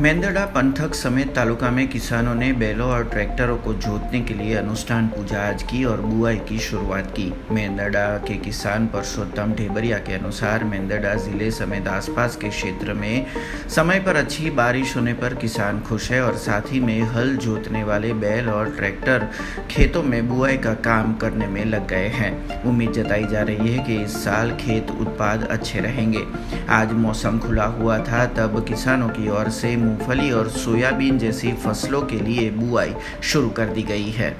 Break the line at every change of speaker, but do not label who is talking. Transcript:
मेंदड़ा पंथक समेत तालुका में किसानों ने बैलों और ट्रैक्टरों को जोतने के लिए अनुष्ठान पूजा आज की और बुआई की शुरुआत की। मेंदड़ा के किसान परसोत्तम ढेबरिया के अनुसार मेंदड़ा ज़िले समेत आसपास के क्षेत्र में समय पर अच्छी बारिश होने पर किसान खुश है और साथ ही में हल जोतने वाले बैल और ट्रैक्टर खेतों में बुआई का काम करने में लग गए हैं। उम्मीद जताई जा रही है कि इस साल खेत उत्पाद अच्छे रहेंगे। आज मौसम खुला हुआ था, तब किसानों की ओर से मूंगफली और सोयाबीन जैसी फ़सलों के लिए बुआई शुरू कर दी गई है।